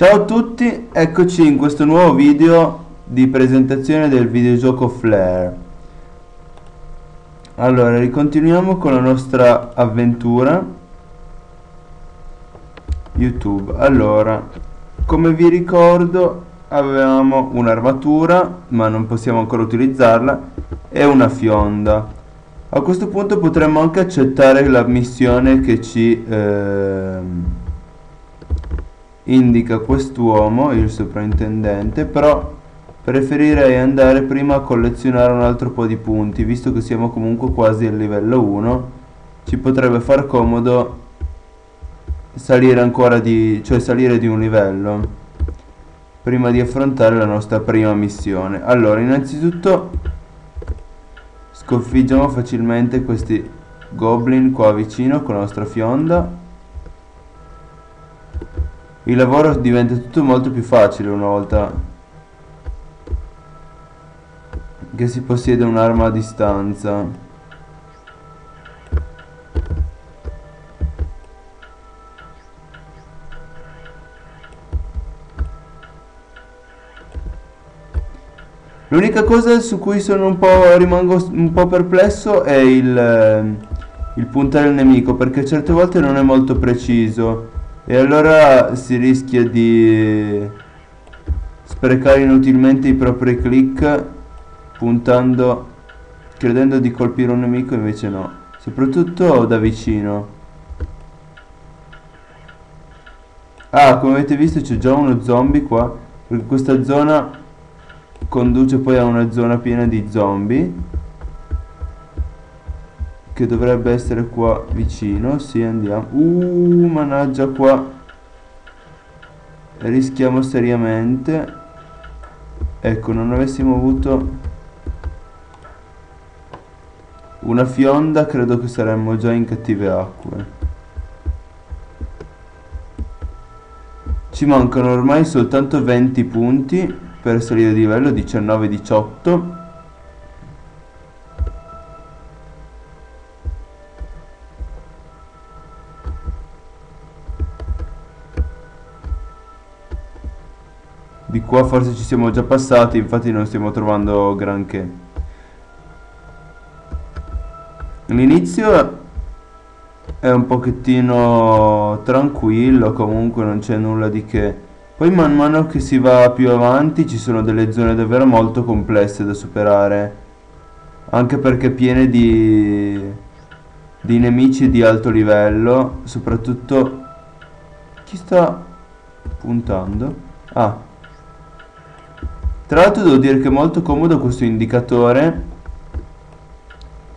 Ciao a tutti, eccoci in questo nuovo video di presentazione del videogioco Flare. Allora, ricontinuiamo con la nostra avventura YouTube. Allora, come vi ricordo avevamo un'armatura, ma non possiamo ancora utilizzarla, e una fionda. A questo punto potremmo anche accettare la missione che ci... Ehm, indica quest'uomo, il soprintendente, però preferirei andare prima a collezionare un altro po' di punti, visto che siamo comunque quasi al livello 1, ci potrebbe far comodo salire ancora di, cioè salire di un livello prima di affrontare la nostra prima missione. Allora, innanzitutto sconfiggiamo facilmente questi goblin qua vicino con la nostra fionda il lavoro diventa tutto molto più facile una volta che si possiede un'arma a distanza. L'unica cosa su cui sono un po' rimango un po' perplesso è il, il puntare il nemico perché certe volte non è molto preciso e allora si rischia di sprecare inutilmente i propri click puntando, credendo di colpire un nemico invece no. Soprattutto da vicino. Ah, come avete visto c'è già uno zombie qua, perché questa zona conduce poi a una zona piena di zombie che dovrebbe essere qua vicino. Sì andiamo. Uh managgia qua. Rischiamo seriamente. Ecco non avessimo avuto una fionda credo che saremmo già in cattive acque. Ci mancano ormai soltanto 20 punti per salire di livello 19-18 qua forse ci siamo già passati, infatti non stiamo trovando granché. L'inizio è un pochettino tranquillo, comunque non c'è nulla di che. Poi man mano che si va più avanti ci sono delle zone davvero molto complesse da superare. Anche perché piene di, di nemici di alto livello, soprattutto... Chi sta puntando? Ah, tra l'altro devo dire che è molto comodo questo indicatore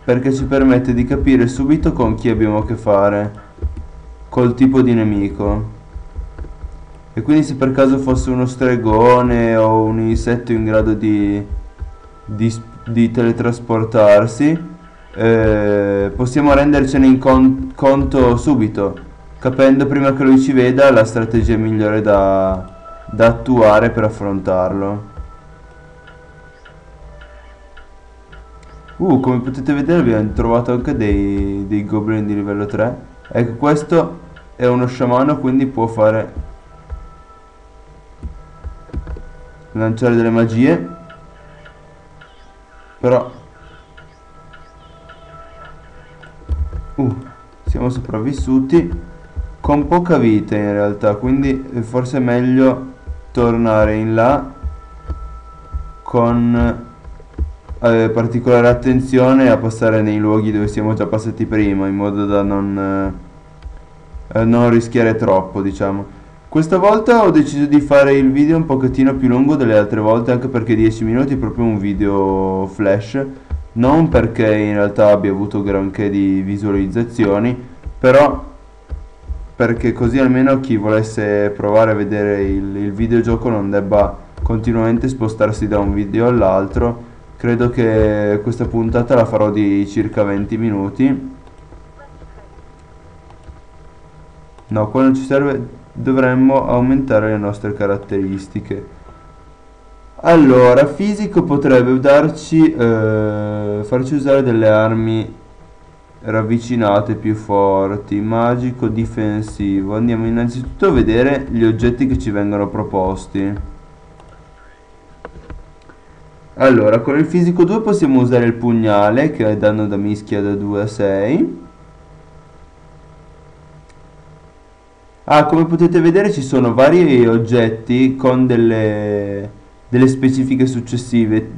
perché ci permette di capire subito con chi abbiamo a che fare, col tipo di nemico. E quindi se per caso fosse uno stregone o un insetto in grado di, di, di teletrasportarsi, eh, possiamo rendercene in con conto subito, capendo prima che lui ci veda la strategia migliore da, da attuare per affrontarlo. Uh, come potete vedere abbiamo trovato anche dei, dei goblin di livello 3. Ecco, questo è uno sciamano, quindi può fare... Lanciare delle magie. Però... Uh, siamo sopravvissuti con poca vita in realtà, quindi forse è meglio tornare in là con eh, particolare attenzione a passare nei luoghi dove siamo già passati prima in modo da non, eh, eh, non rischiare troppo diciamo. Questa volta ho deciso di fare il video un pochettino più lungo delle altre volte anche perché 10 minuti è proprio un video flash. Non perché in realtà abbia avuto granché di visualizzazioni però perché così almeno chi volesse provare a vedere il, il videogioco non debba continuamente spostarsi da un video all'altro credo che questa puntata la farò di circa 20 minuti no qua non ci serve dovremmo aumentare le nostre caratteristiche allora fisico potrebbe darci eh, farci usare delle armi ravvicinate più forti, magico difensivo. Andiamo innanzitutto a vedere gli oggetti che ci vengono proposti. Allora, con il fisico 2 possiamo usare il pugnale che ha danno da mischia da 2 a 6. Ah, come potete vedere ci sono vari oggetti con delle, delle specifiche successive,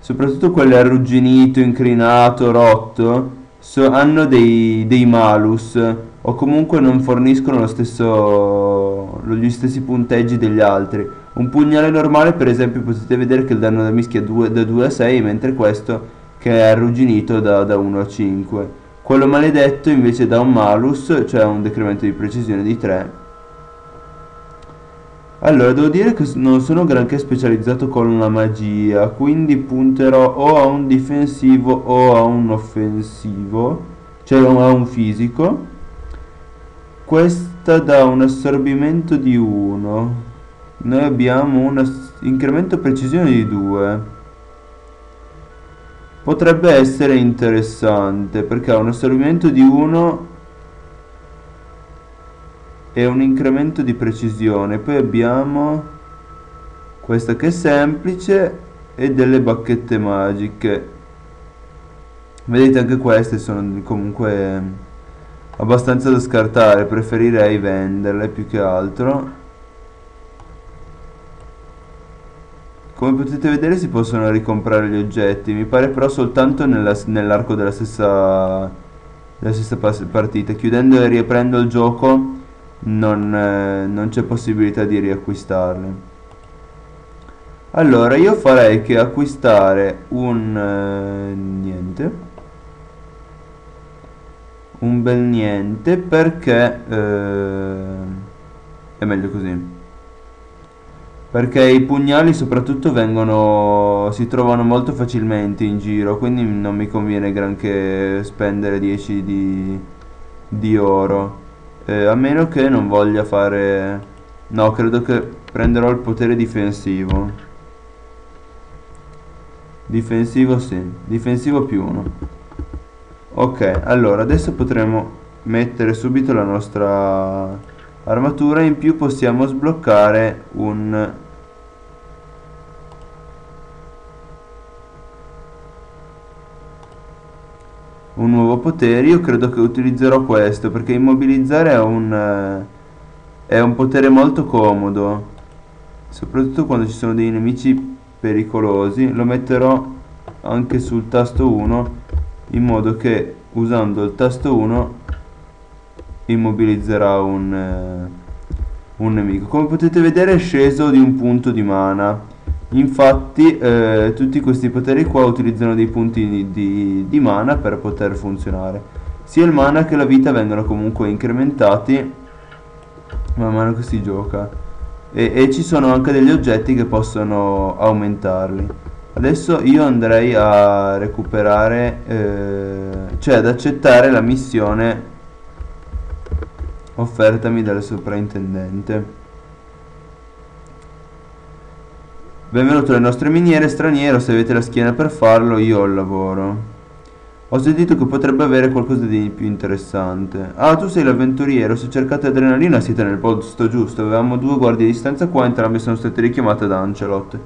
soprattutto quello arrugginito, incrinato, rotto so, hanno dei, dei malus o comunque non forniscono lo stesso, gli stessi punteggi degli altri. Un pugnale normale per esempio potete vedere che il danno da mischia è da 2 a 6 mentre questo che è arrugginito da, da 1 a 5. Quello maledetto invece dà un malus, cioè un decremento di precisione di 3 allora, devo dire che non sono granché specializzato con la magia, quindi punterò o a un difensivo o a un offensivo, cioè a un fisico. Questa dà un assorbimento di 1. Noi abbiamo un incremento precisione di 2. Potrebbe essere interessante perché ha un assorbimento di 1 e un incremento di precisione. Poi abbiamo questa che è semplice e delle bacchette magiche. Vedete anche queste sono comunque abbastanza da scartare preferirei venderle più che altro come potete vedere si possono ricomprare gli oggetti mi pare però soltanto nell'arco della stessa, della stessa partita. Chiudendo e riaprendo il gioco non, eh, non c'è possibilità di riacquistarle. Allora io farei che acquistare un eh, niente. Un bel niente perché eh, è meglio così perché i pugnali soprattutto vengono si trovano molto facilmente in giro quindi non mi conviene granché spendere 10 di, di oro eh, a meno che non voglia fare... No, credo che prenderò il potere difensivo. Difensivo sì. Difensivo più uno. Ok, allora adesso potremo mettere subito la nostra armatura. In più possiamo sbloccare un un nuovo potere io credo che utilizzerò questo perché immobilizzare è un, eh, è un potere molto comodo soprattutto quando ci sono dei nemici pericolosi. Lo metterò anche sul tasto 1 in modo che usando il tasto 1 immobilizzerà un, eh, un nemico. Come potete vedere è sceso di un punto di mana Infatti eh, tutti questi poteri qua utilizzano dei punti di, di, mana per poter funzionare. Sia il mana che la vita vengono comunque incrementati man mano che si gioca. E, e ci sono anche degli oggetti che possono aumentarli. Adesso io andrei a recuperare, eh, cioè ad accettare la missione offertami dal soprintendente. Benvenuto alle nostre miniere straniero, se avete la schiena per farlo io ho il lavoro. Ho sentito che potrebbe avere qualcosa di più interessante. Ah, tu sei l'avventuriero, se cercate adrenalina siete nel posto giusto. Avevamo due guardie di stanza qua, entrambe sono state richiamate da Ancelot.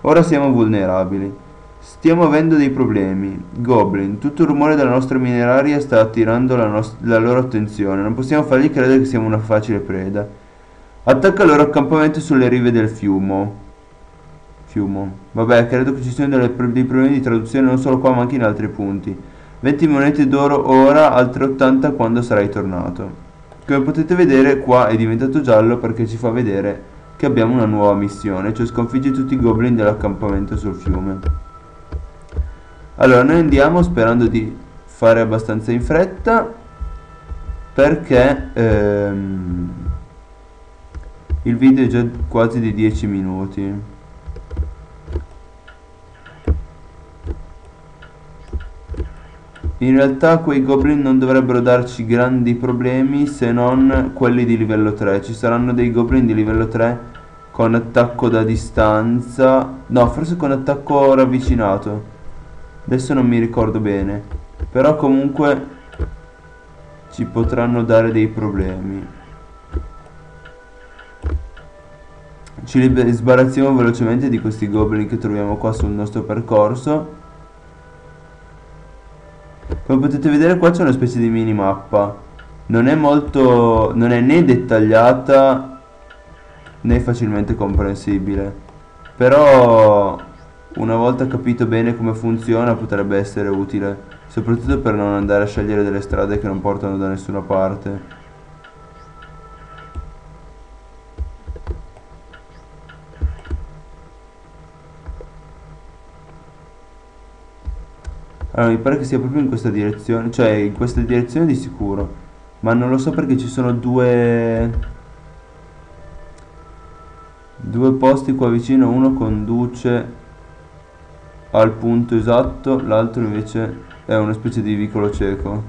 Ora siamo vulnerabili. Stiamo avendo dei problemi. Goblin, tutto il rumore della nostra mineraria sta attirando la, la loro attenzione. Non possiamo fargli credere che siamo una facile preda. Attacca il loro accampamento sulle rive del fiume. Fiumo. Vabbè, credo che ci siano dei problemi di traduzione non solo qua ma anche in altri punti. 20 monete d'oro ora, altre 80 quando sarai tornato. Come potete vedere qua è diventato giallo perché ci fa vedere che abbiamo una nuova missione, cioè sconfiggi tutti i goblin dell'accampamento sul fiume. Allora noi andiamo sperando di fare abbastanza in fretta perché ehm, il video è già quasi di 10 minuti. In realtà quei goblin non dovrebbero darci grandi problemi se non quelli di livello 3. Ci saranno dei goblin di livello 3 con attacco da distanza. No, forse con attacco ravvicinato. Adesso non mi ricordo bene. Però comunque ci potranno dare dei problemi. Ci sbarazziamo velocemente di questi goblin che troviamo qua sul nostro percorso. Come potete vedere qua c'è una specie di minimappa. Non è molto... non è né dettagliata né facilmente comprensibile. Però una volta capito bene come funziona potrebbe essere utile. Soprattutto per non andare a scegliere delle strade che non portano da nessuna parte. Allora, mi pare che sia proprio in questa direzione, cioè in questa direzione di sicuro. Ma non lo so perché ci sono due... Due posti qua vicino, uno conduce al punto esatto, l'altro invece è una specie di vicolo cieco.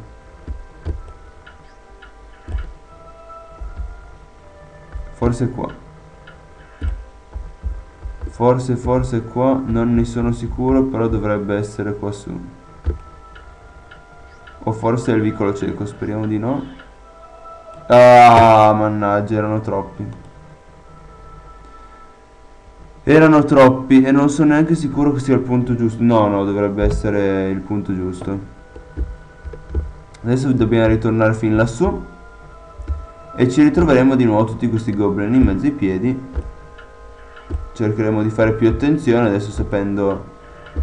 Forse qua. Forse, forse qua, non ne sono sicuro, però dovrebbe essere qua su. O forse è il vicolo cieco, speriamo di no. Ah, mannaggia, erano troppi. Erano troppi e non sono neanche sicuro che sia il punto giusto. No, no, dovrebbe essere il punto giusto. Adesso dobbiamo ritornare fin lassù. E ci ritroveremo di nuovo tutti questi goblin in mezzo ai piedi. Cercheremo di fare più attenzione adesso sapendo...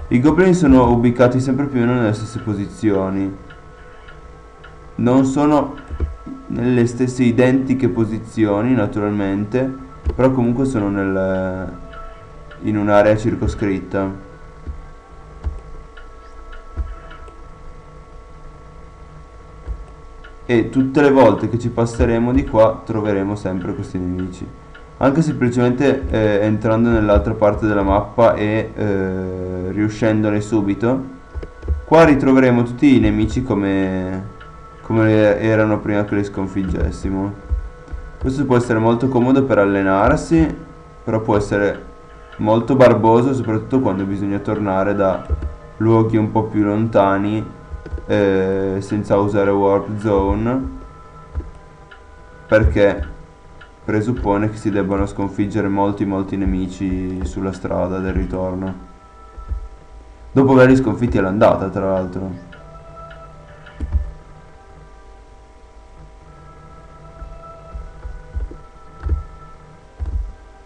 I goblin sono ubicati sempre più o meno nelle stesse posizioni non sono nelle stesse identiche posizioni naturalmente però comunque sono nel, in un'area circoscritta. E tutte le volte che ci passeremo di qua troveremo sempre questi nemici. Anche semplicemente eh, entrando nell'altra parte della mappa e eh, riuscendone subito qua ritroveremo tutti i nemici come come erano prima che li sconfiggessimo. Questo può essere molto comodo per allenarsi, però può essere molto barboso soprattutto quando bisogna tornare da luoghi un po' più lontani eh, senza usare warp zone perché presuppone che si debbano sconfiggere molti molti nemici sulla strada del ritorno dopo averli sconfitti all'andata tra l'altro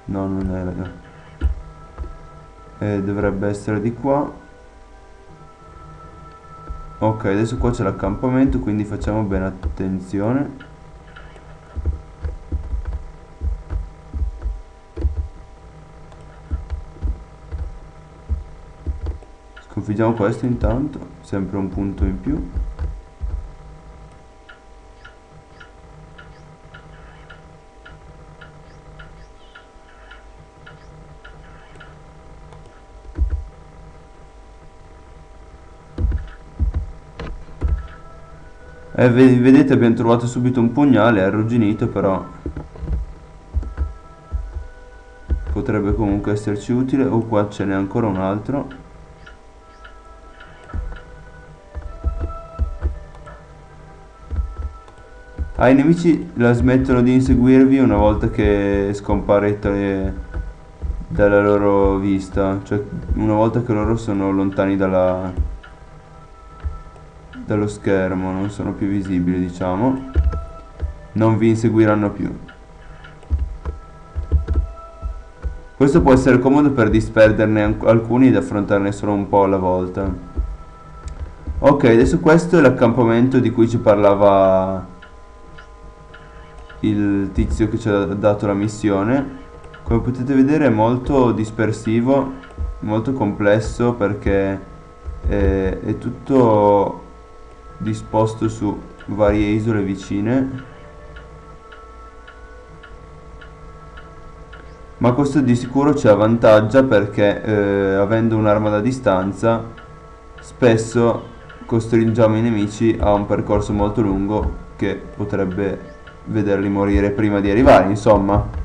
no non è raga eh, dovrebbe essere di qua. Ok adesso qua c'è l'accampamento quindi facciamo bene attenzione. Sconfiggiamo questo intanto sempre un punto in più Eh, vedete abbiamo trovato subito un pugnale, arrugginito però potrebbe comunque esserci utile o qua ce n'è ancora un altro. Ah i nemici la smettono di inseguirvi una volta che scomparete dalla loro vista cioè una volta che loro sono lontani dalla dallo schermo non sono più visibili diciamo. Non vi inseguiranno più. Questo può essere comodo per disperderne alcuni ed affrontarne solo un po' alla volta. Ok adesso questo è l'accampamento di cui ci parlava il tizio che ci ha dato la missione. Come potete vedere è molto dispersivo molto complesso perché è, è tutto disposto su varie isole vicine. Ma questo di sicuro ci avvantaggia perché eh, avendo un'arma da distanza spesso costringiamo i nemici a un percorso molto lungo che potrebbe vederli morire prima di arrivare insomma.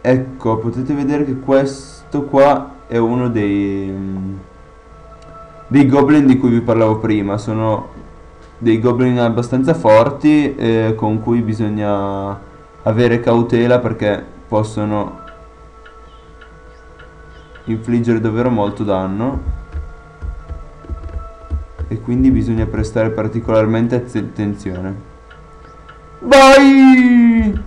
Ecco potete vedere che questo qua è uno dei dei goblin di cui vi parlavo prima. Sono dei goblin abbastanza forti eh, con cui bisogna avere cautela perché possono infliggere davvero molto danno e quindi bisogna prestare particolarmente attenzione. Vai!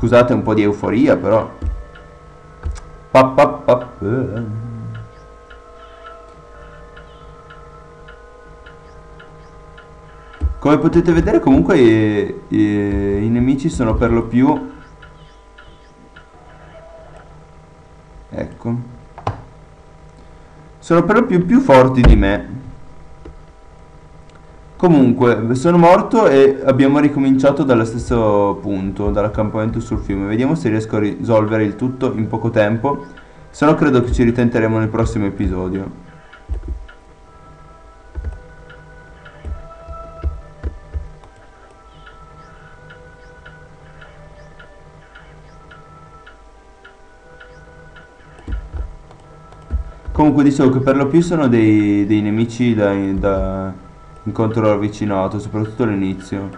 Scusate un po' di euforia però. Pap, pap, pap. Come potete vedere comunque i, i, i nemici sono per lo più Ecco. Sono per lo più più forti di me. Comunque, sono morto e abbiamo ricominciato dallo stesso punto, dall'accampamento sul fiume. Vediamo se riesco a risolvere il tutto in poco tempo. Se no credo che ci ritenteremo nel prossimo episodio. Comunque dicevo che per lo più sono dei, dei nemici da, da incontro ravvicinato, soprattutto all'inizio.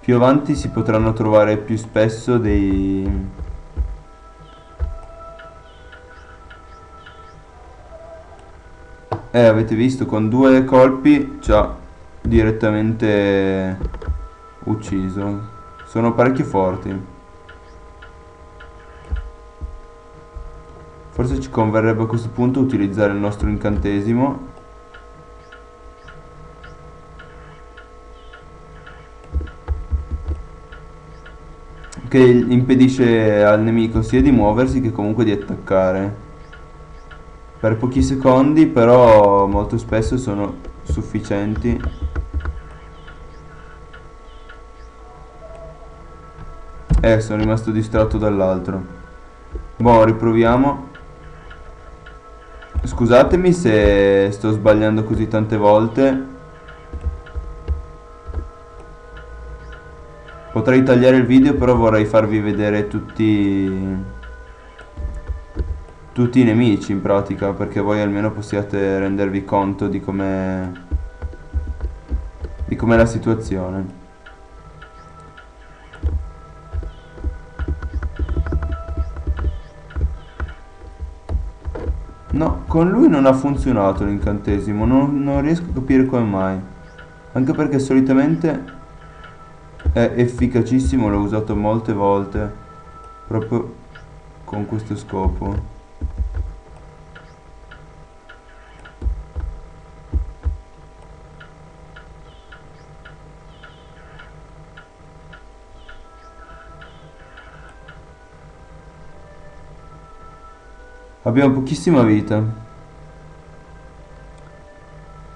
Più avanti si potranno trovare più spesso dei... Eh, avete visto, con due colpi ci ha direttamente ucciso. Sono parecchio forti. Forse ci converrebbe a questo punto utilizzare il nostro incantesimo. Che impedisce al nemico sia di muoversi che comunque di attaccare. Per pochi secondi però molto spesso sono sufficienti. Eh, sono rimasto distratto dall'altro. Boh, riproviamo. Scusatemi se sto sbagliando così tante volte. Potrei tagliare il video però vorrei farvi vedere tutti tutti i nemici in pratica perché voi almeno possiate rendervi conto di com'è di com'è la situazione. No, con lui non ha funzionato l'incantesimo, non, non riesco a capire come mai. Anche perché solitamente è efficacissimo, l'ho usato molte volte, proprio con questo scopo. Abbiamo pochissima vita.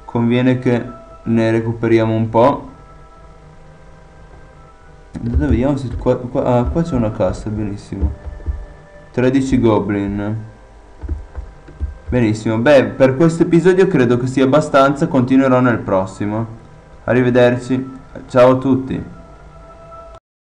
Conviene che ne recuperiamo un po'. Vediamo se qua, qua, ah, qua c'è una cassa, benissimo. 13 goblin. Benissimo. Beh, per questo episodio credo che sia abbastanza. Continuerò nel prossimo. Arrivederci. Ciao a tutti.